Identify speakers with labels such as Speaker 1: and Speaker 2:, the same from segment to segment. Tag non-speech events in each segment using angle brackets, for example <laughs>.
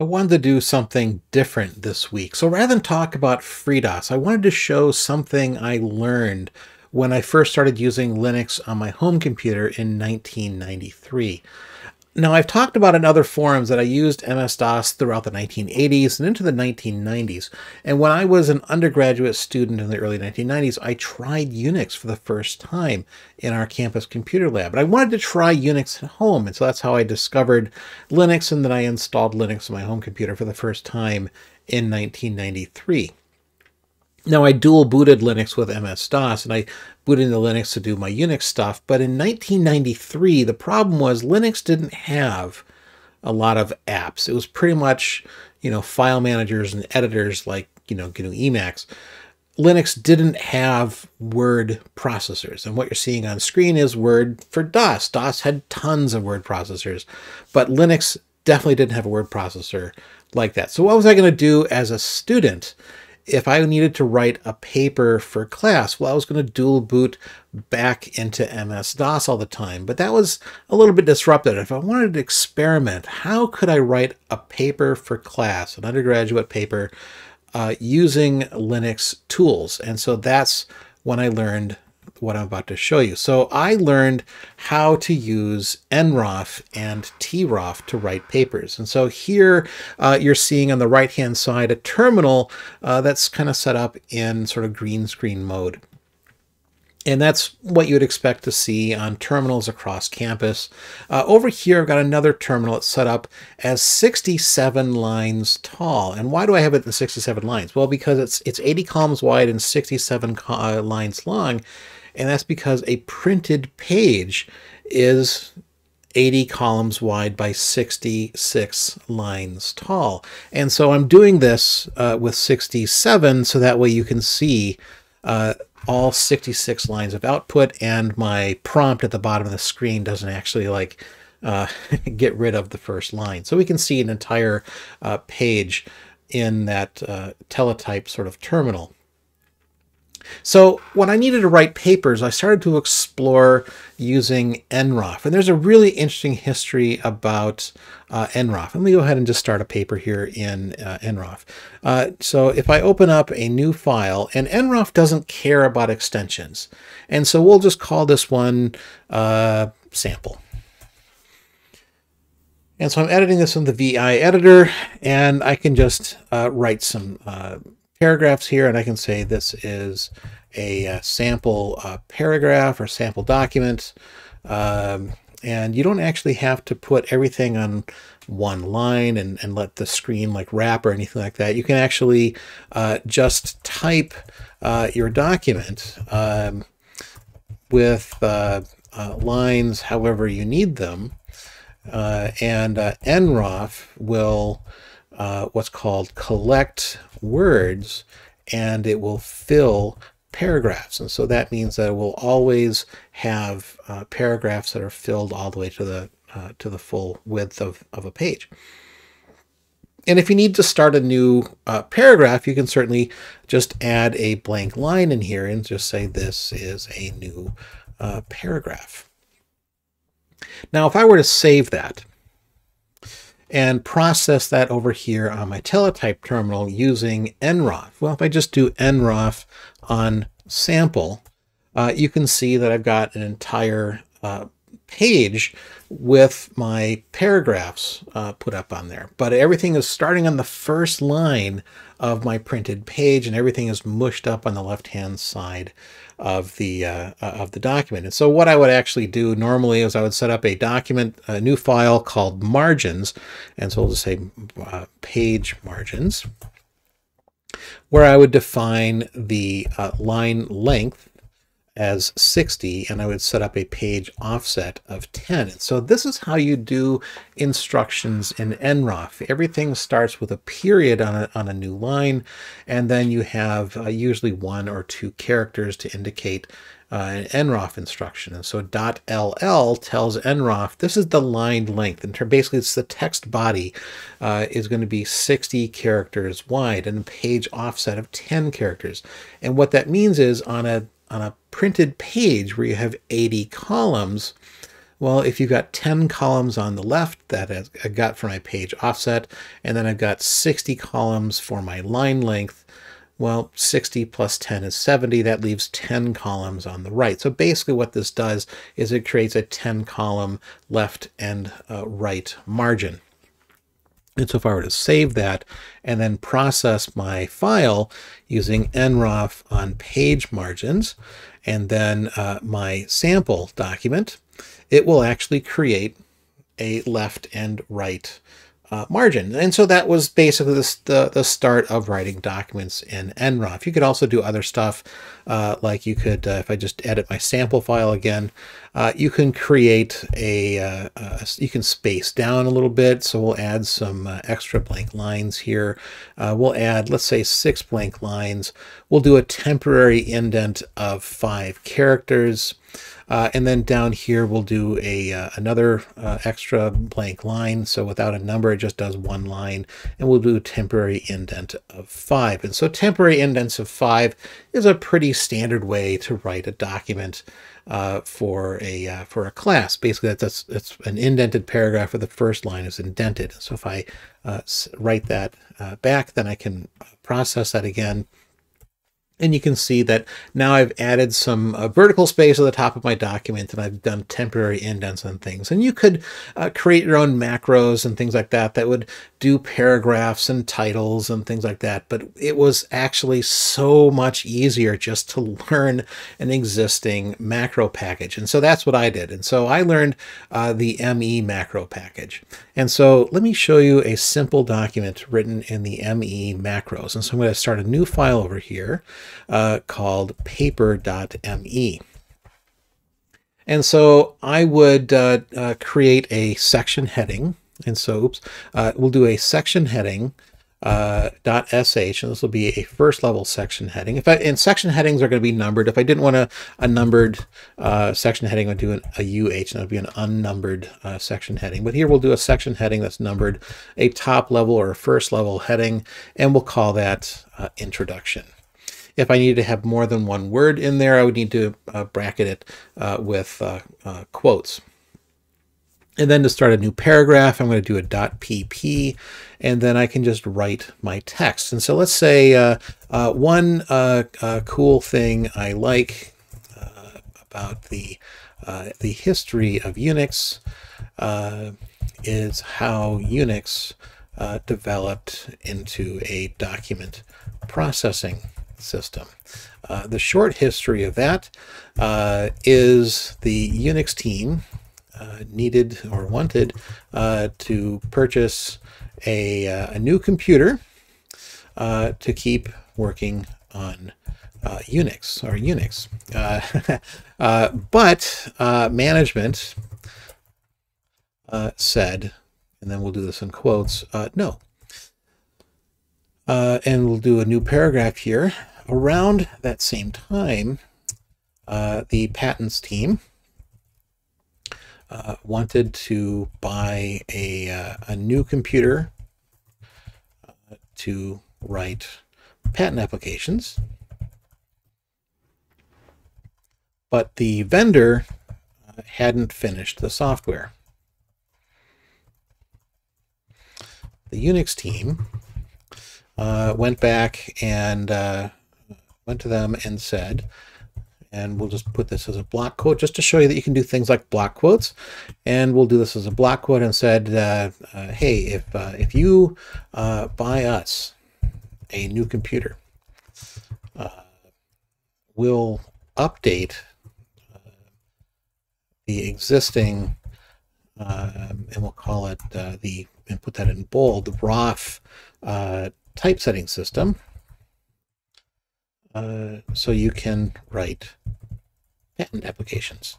Speaker 1: I wanted to do something different this week. So rather than talk about FreeDOS, I wanted to show something I learned when I first started using Linux on my home computer in 1993. Now, I've talked about in other forums that I used MS-DOS throughout the 1980s and into the 1990s. And when I was an undergraduate student in the early 1990s, I tried Unix for the first time in our campus computer lab. But I wanted to try Unix at home, and so that's how I discovered Linux, and then I installed Linux on my home computer for the first time in 1993. Now I dual booted Linux with MS-DOS and I booted into Linux to do my Unix stuff. But in 1993, the problem was Linux didn't have a lot of apps. It was pretty much, you know, file managers and editors like, you know, GNU Emacs. Linux didn't have word processors. And what you're seeing on screen is word for DOS. DOS had tons of word processors, but Linux definitely didn't have a word processor like that. So what was I going to do as a student? If I needed to write a paper for class, well, I was going to dual boot back into MS-DOS all the time. But that was a little bit disruptive. If I wanted to experiment, how could I write a paper for class, an undergraduate paper, uh, using Linux tools? And so that's when I learned what I'm about to show you. So I learned how to use nroff and troff to write papers. And so here uh, you're seeing on the right hand side a terminal uh, that's kind of set up in sort of green screen mode. And that's what you would expect to see on terminals across campus. Uh, over here, I've got another terminal that's set up as 67 lines tall. And why do I have it in 67 lines? Well, because it's, it's 80 columns wide and 67 uh, lines long and that's because a printed page is 80 columns wide by 66 lines tall. And so I'm doing this uh, with 67 so that way you can see uh, all 66 lines of output and my prompt at the bottom of the screen doesn't actually like uh, <laughs> get rid of the first line. So we can see an entire uh, page in that uh, teletype sort of terminal. So when I needed to write papers, I started to explore using nroff. And there's a really interesting history about uh, nroff. Let me go ahead and just start a paper here in uh, nroff. Uh, so if I open up a new file, and nroff doesn't care about extensions. And so we'll just call this one uh, sample. And so I'm editing this in the VI editor, and I can just uh, write some uh, paragraphs here, and I can say this is a, a uh, sample uh, paragraph or sample document. Um, and you don't actually have to put everything on one line and, and let the screen like wrap or anything like that. You can actually uh, just type uh, your document um, with uh, uh lines however you need them. and nroff will uh, what's called collect words and it will fill paragraphs. And so that means that it will always have uh, paragraphs that are filled all the way to the uh, to the full width of, of a page. And if you need to start a new uh, paragraph, you can certainly just add a blank line in here and just say this is a new uh, paragraph. Now, if I were to save that, and process that over here on my teletype terminal using nroff. Well, if I just do nroff on sample, uh, you can see that I've got an entire uh, page with my paragraphs uh, put up on there. But everything is starting on the first line of my printed page and everything is mushed up on the left-hand side of the uh, of the document. And so what I would actually do normally is I would set up a document, a new file called margins. And so we'll just say uh, page margins, where I would define the uh, line length as 60 and I would set up a page offset of 10. And so this is how you do instructions in nroff. Everything starts with a period on a, on a new line and then you have uh, usually one or two characters to indicate uh, an nroff instruction. And so dot .ll tells nroff this is the line length. And basically it's the text body uh, is going to be 60 characters wide and a page offset of 10 characters. And what that means is on a on a printed page where you have 80 columns, Well, if you've got 10 columns on the left that I got for my page offset, and then I've got 60 columns for my line length, well, 60 plus 10 is 70. That leaves 10 columns on the right. So basically what this does is it creates a 10 column left and uh, right margin. And so if I were to save that and then process my file using nroff on page margins and then uh, my sample document, it will actually create a left and right uh, margin. And so that was basically the, the, the, start of writing documents in nroff. You could also do other stuff, uh, like you could, uh, if I just edit my sample file again, uh, you can create a, uh, uh, you can space down a little bit. So we'll add some extra blank lines here. we'll add, let's say six blank lines. We'll do a temporary indent of five characters. Uh, and then down here, we'll do a uh, another uh, extra blank line. So without a number, it just does one line. And we'll do a temporary indent of five. And so temporary indents of five is a pretty standard way to write a document uh, for a uh, for a class. Basically, that's, that's an indented paragraph where the first line is indented. So if I uh, write that back, then I can process that again and you can see that now I've added some uh, vertical space at the top of my document and I've done temporary indents and things. And you could uh, create your own macros and things like that that would do paragraphs and titles and things like that. But it was actually so much easier just to learn an existing macro package. And so that's what I did. And so I learned uh, the ME macro package. And so let me show you a simple document written in the ME macros. And so I'm going to start a new file over here uh, called paper.me. And so I would uh, uh, create a section heading. And so, oops, uh, we'll do a section heading uh, .sh, and this will be a first level section heading. If I, and section headings are going to be numbered. If I didn't want a, a numbered uh, section heading, I'd do an, a UH, and that would be an unnumbered uh, section heading. But here we'll do a section heading that's numbered, a top level or a first level heading, and we'll call that uh, introduction. If I needed to have more than one word in there, I would need to uh, bracket it uh, with uh, uh quotes. And then to start a new paragraph, I'm going to do a dot .pp, and then I can just write my text. And so let's say uh, uh, one cool thing I like about the the history of Unix is how Unix developed into a document processing system. Uh, the short history of that uh, is the Unix team uh, needed or wanted uh, to purchase a, uh, a new computer uh, to keep working on Unix or Unix. <laughs> but management said, and then we'll do this in quotes, no. And we'll do a new paragraph here around that same time, uh, the patents team uh, wanted to buy a, uh, a new computer uh, to write patent applications. But the vendor uh, hadn't finished the software. The Unix team uh, went back and went to them and said, and we'll just put this as a block quote just to show you that you can do things like block quotes. And we'll do this as a block quote and said, uh, uh, hey, if, uh, if you uh, buy us a new computer, uh, we'll update uh, the existing, and we'll call it the, and put that in bold, the ROFF typesetting system. Uh, so you can write patent applications.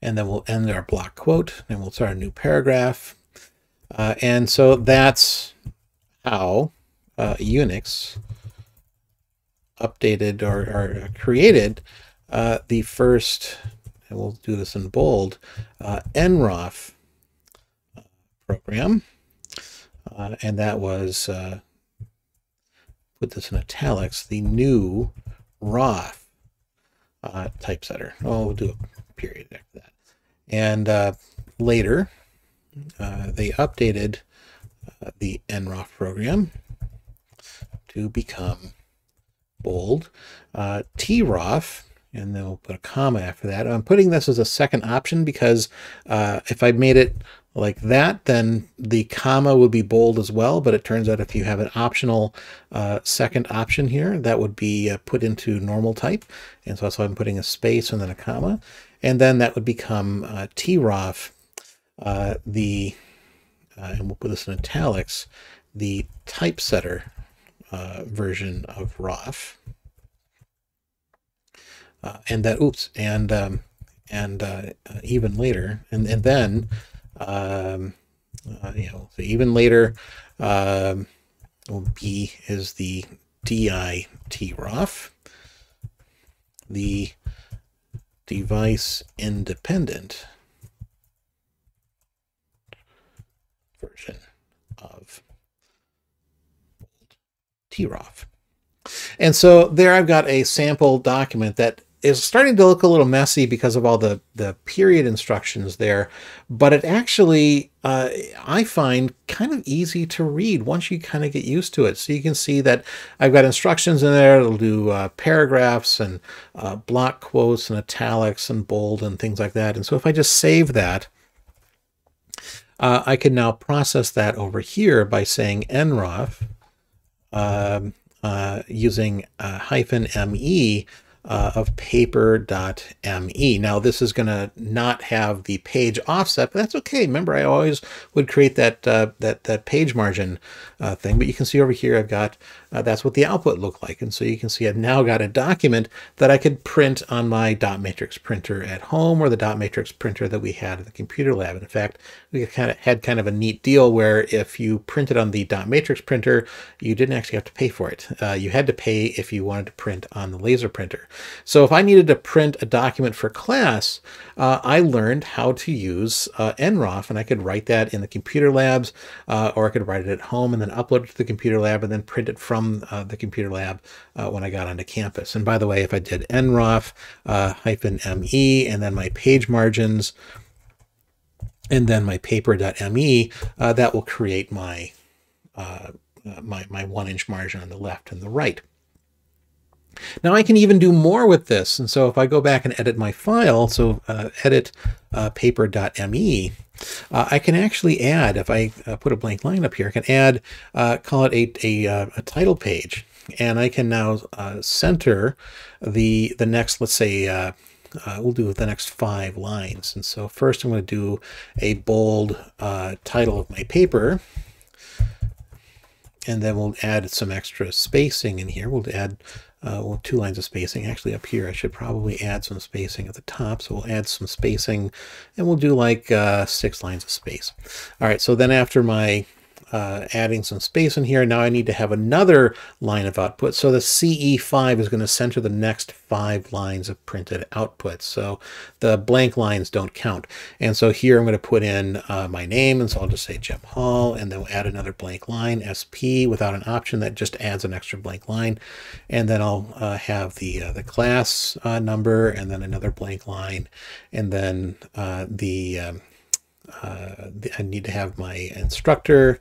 Speaker 1: And then we'll end our block quote and we'll start a new paragraph. Uh, and so that's how uh, Unix updated or, or created uh, the first, and we'll do this in bold, uh, NROFF program. Uh, and that was uh, put this in italics, the new ROFF uh, typesetter. Oh, we'll do a period after that. And uh, later, uh, they updated uh, the nroff program to become bold. Uh, troff, and then we'll put a comma after that. I'm putting this as a second option because uh, if I made it like that, then the comma would be bold as well. But it turns out if you have an optional uh, second option here, that would be uh, put into normal type. And so that's why I'm putting a space and then a comma. And then that would become uh, troff, uh, the, uh, and we'll put this in italics, the typesetter uh, version of ROFF. Uh, and that, oops, and um, and even later, and, and then um, uh, you know, so even later, um, B is the DITROFF, the device independent version of TROFF. And so there I've got a sample document that is starting to look a little messy because of all the, the period instructions there, but it actually, uh, I find, kind of easy to read once you kind of get used to it. So you can see that I've got instructions in there. It'll do uh, paragraphs and uh, block quotes and italics and bold and things like that. And so if I just save that, uh, I can now process that over here by saying nroff um, uh, using uh, hyphen me uh, of paper.me. Now this is going to not have the page offset, but that's okay. Remember, I always would create that uh, that that page margin uh, thing. But you can see over here, I've got uh, that's what the output looked like. And so you can see I've now got a document that I could print on my dot matrix printer at home or the dot matrix printer that we had at the computer lab. And in fact, we kind of had kind of a neat deal where if you printed on the dot matrix printer, you didn't actually have to pay for it. Uh, you had to pay if you wanted to print on the laser printer. So if I needed to print a document for class, uh, I learned how to use uh, NROFF and I could write that in the computer labs uh, or I could write it at home and then upload it to the computer lab and then print it from uh, the computer lab uh, when I got onto campus. And by the way, if I did NROFF uh, hyphen ME and then my page margins and then my paper.me, that will create my my, my one inch margin on the left and the right. Now I can even do more with this. And so if I go back and edit my file, so uh, edit uh, paper.me, uh, I can actually add, if I uh, put a blank line up here, I can add, uh, call it a, a, uh, a, title page. And I can now center the, the next, let's say, we'll do the next five lines. And so first I'm going to do a bold title of my paper and then we'll add some extra spacing in here. We'll add uh, well, two lines of spacing. Actually, up here, I should probably add some spacing at the top. So we'll add some spacing, and we'll do like uh, six lines of space. All right, so then after my uh, adding some space in here. Now I need to have another line of output. So the CE5 is going to center the next five lines of printed output. So the blank lines don't count. And so here I'm going to put in uh, my name. And so I'll just say Jim Hall and then we'll add another blank line, SP, without an option that just adds an extra blank line. And then I'll uh, have the, uh, the class uh, number and then another blank line. And then uh, the um, uh, I need to have my instructor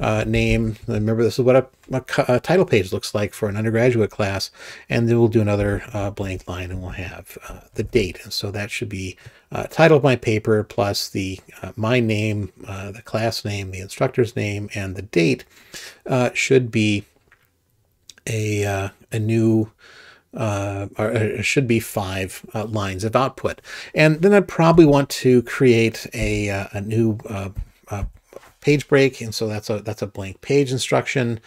Speaker 1: uh, name. Remember, this is what a, a, a, title page looks like for an undergraduate class. And then we'll do another uh, blank line and we'll have uh, the date. And so that should be uh, title of my paper plus the uh, my name, the class name, the instructor's name, and the date should be a, a new uh, or it should be five uh, lines of output. And then I'd probably want to create a, uh, a new uh, uh, page break. And so that's a, that's a blank page instruction.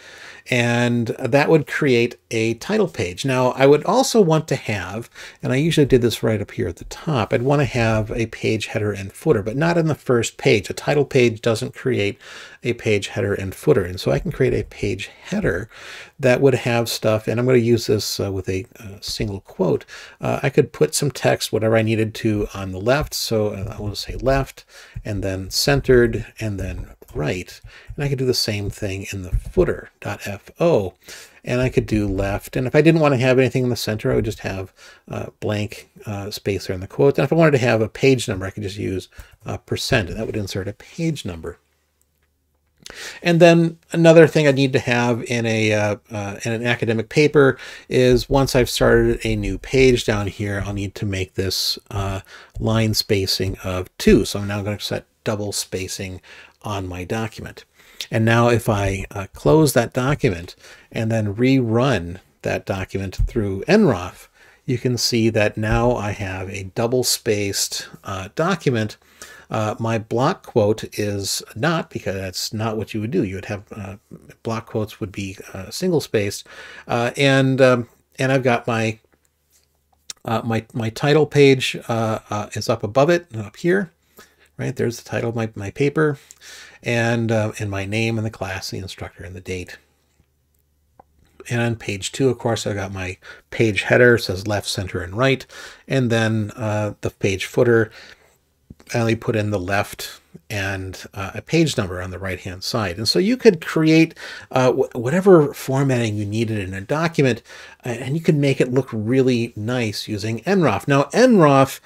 Speaker 1: And that would create a title page. Now I would also want to have, and I usually did this right up here at the top, I'd want to have a page header and footer, but not in the first page. A title page doesn't create a page header and footer. And so I can create a page header that would have stuff, and I'm going to use this uh, with a, a, single quote. Uh, I could put some text, whatever I needed to, on the left. So uh, I will say left, and then centered, and then right. And I could do the same thing in the footer.fo. And I could do left. And if I didn't want to have anything in the center, I would just have a blank uh, space there in the quotes. And if I wanted to have a page number, I could just use a percent, and that would insert a page number. And then another thing I need to have in a uh, uh, in an academic paper is once I've started a new page down here, I'll need to make this uh, line spacing of two. So I'm now going to set double spacing on my document. And now if I uh, close that document and then rerun that document through NROFF, you can see that now I have a double spaced uh, document uh, my block quote is not because that's not what you would do. You would have uh, block quotes would be uh, single spaced, uh, and um, and I've got my uh, my my title page is up above it and up here, right? There's the title of my my paper, and and my name and the class, the instructor, and the date. And on page two, of course, I've got my page header, says left, center, and right. And then the page footer I only put in the left and uh, a page number on the right hand side. And so you could create uh, whatever formatting you needed in a document and you could make it look really nice using NROFF. Now NROFF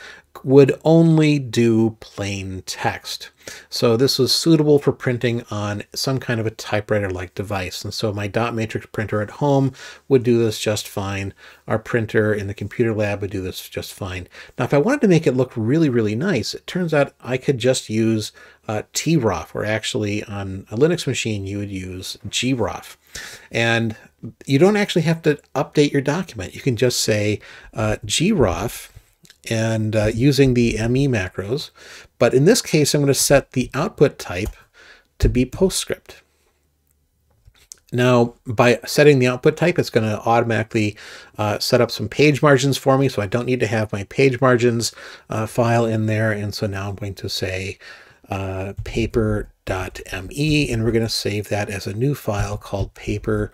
Speaker 1: would only do plain text. So this was suitable for printing on some kind of a typewriter-like device. And so my dot matrix printer at home would do this just fine. Our printer in the computer lab would do this just fine. Now, if I wanted to make it look really, really nice, it turns out I could just use uh, TROFF, or actually on a Linux machine, you would use GROFF. And you don't actually have to update your document. You can just say uh, GROFF and uh, using the ME macros. But in this case, I'm going to set the output type to be PostScript. Now, by setting the output type, it's going to automatically uh, set up some page margins for me, so I don't need to have my page margins uh, file in there. And so now I'm going to say uh, paper.me, and we're going to save that as a new file called paper.ps.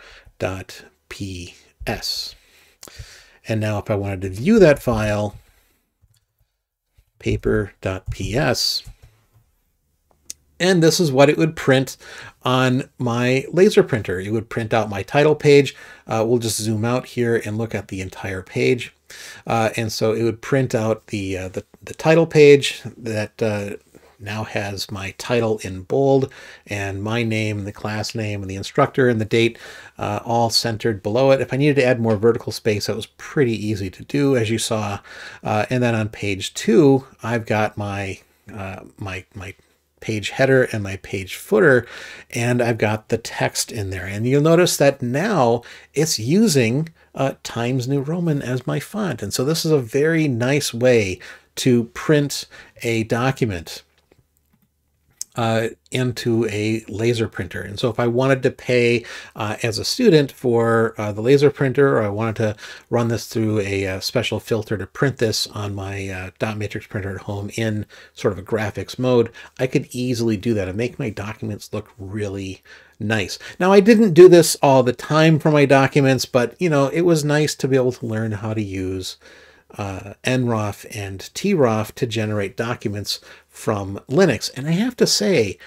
Speaker 1: And now if I wanted to view that file, paper.ps. And this is what it would print on my laser printer. It would print out my title page. Uh, we'll just zoom out here and look at the entire page. Uh, and so it would print out the, uh, the, the, title page that uh, now has my title in bold and my name, the class name, and the instructor and the date uh, all centered below it. If I needed to add more vertical space, that was pretty easy to do, as you saw. Uh, and then on page two, I've got my uh, my my page header and my page footer, and I've got the text in there. And you'll notice that now it's using uh, Times New Roman as my font. And so this is a very nice way to print a document uh, into a laser printer. And so if I wanted to pay uh, as a student for uh, the laser printer, or I wanted to run this through a, a uh, special filter to print this on my uh, dot matrix printer at home in sort of a graphics mode, I could easily do that and make my documents look really nice. Now I didn't do this all the time for my documents, but you know, it was nice to be able to learn how to use uh, NROFF and TROFF to generate documents from Linux. And I have to say,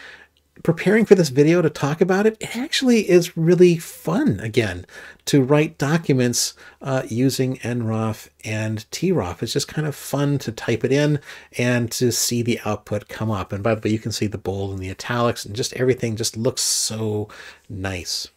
Speaker 1: preparing for this video to talk about it, it actually is really fun, again, to write documents uh, using NROFF and TROFF. It's just kind of fun to type it in and to see the output come up. And by the way, you can see the bold and the italics and just everything just looks so nice.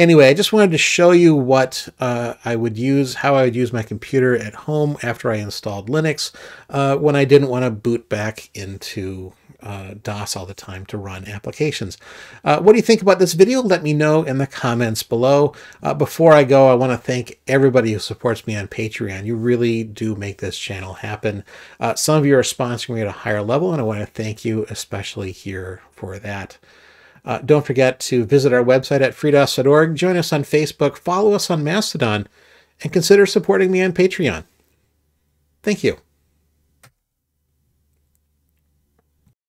Speaker 1: Anyway, I just wanted to show you what uh, I would use, how I would use my computer at home after I installed Linux uh, when I didn't want to boot back into uh, DOS all the time to run applications. Uh, what do you think about this video? Let me know in the comments below. Uh, before I go, I want to thank everybody who supports me on Patreon. You really do make this channel happen. Uh, some of you are sponsoring me at a higher level, and I want to thank you especially here for that. Uh, don't forget to visit our website at freedos.org, join us on Facebook, follow us on Mastodon, and consider supporting me on Patreon. Thank you.